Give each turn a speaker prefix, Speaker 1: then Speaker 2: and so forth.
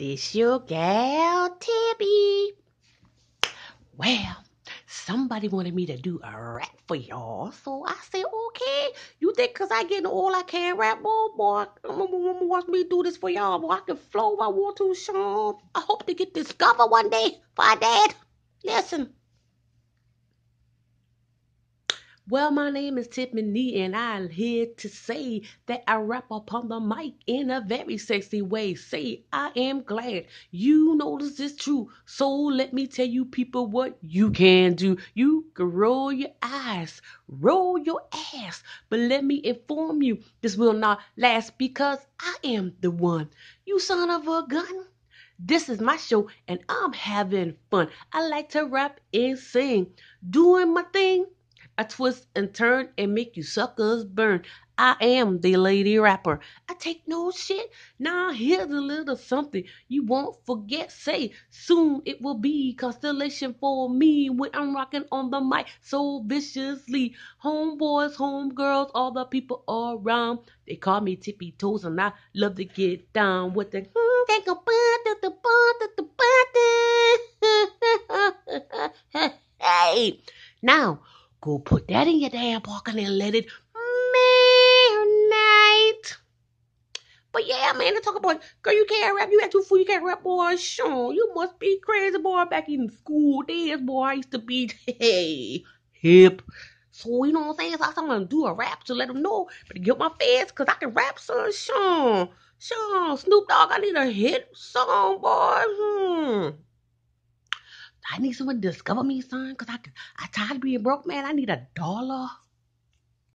Speaker 1: This your gal Tippy. Well, somebody wanted me to do a rap for y'all, so I said, okay. You think cause I get all I can rap, boy, boy, gonna watch me do this for y'all, boy. I can flow if I want to, Sean. I hope to get discovered one day by dad. Listen. Well, my name is Tiffany, and I'm here to say that I rap upon the mic in a very sexy way. Say, I am glad you notice this true. So let me tell you, people, what you can do. You can roll your eyes, roll your ass, but let me inform you, this will not last because I am the one. You son of a gun. This is my show, and I'm having fun. I like to rap and sing, doing my thing. I twist and turn and make you suckers burn. I am the lady rapper. I take no shit. Now here's a little something you won't forget. Say soon it will be constellation for me when I'm rocking on the mic so viciously. Homeboys, homegirls, all the people around. They call me Tippy Toes and I love to get down with the Hey, now Go put that in your damn pocket and let it marinate. But yeah, man, to talk about girl, you can't rap. You got too fool. You can't rap, boy. Sean, you must be crazy, boy. Back in school days, boy, I used to be hey hip. So you know what I'm saying? So I'm gonna do a rap to let them know, but get my fans, cause I can rap, son. Sean, Sean, Snoop Dogg, I need a hit song, boy. Hmm. I need someone to discover me, son, because I, I tired of being broke, man. I need a dollar.